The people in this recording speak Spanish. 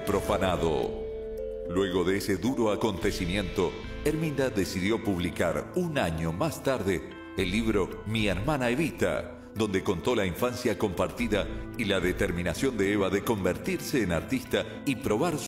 profanado. Luego de ese duro acontecimiento, Herminda decidió publicar un año más tarde el libro Mi hermana Evita, donde contó la infancia compartida y la determinación de Eva de convertirse en artista y probar